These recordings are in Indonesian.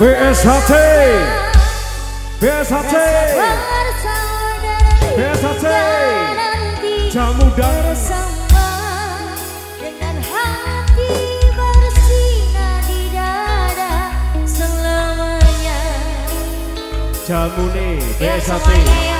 BSHT BSHT BSHT Jamu dan dengan hati bersinar di dada selamanya Jamu nih BSHT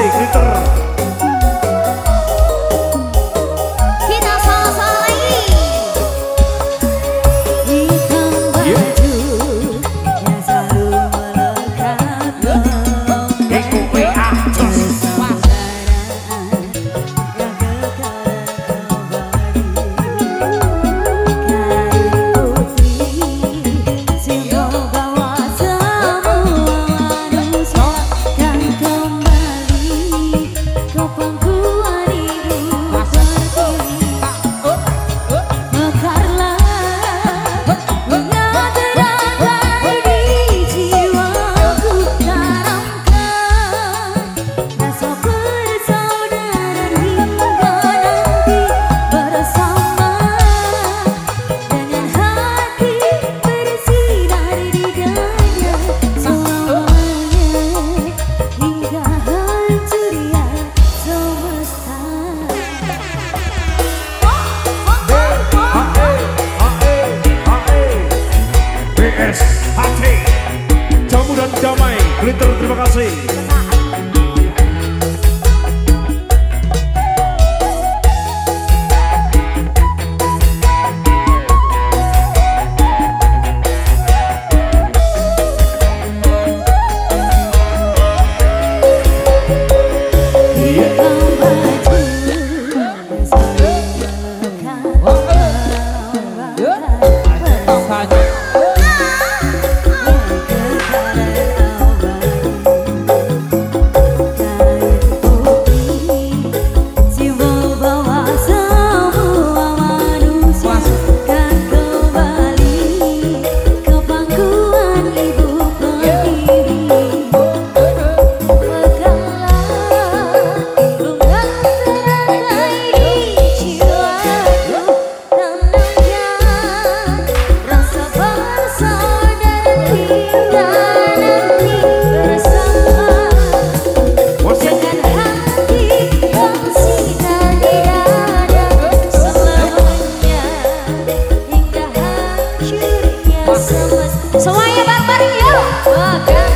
Semuanya barbar yuk. Makan.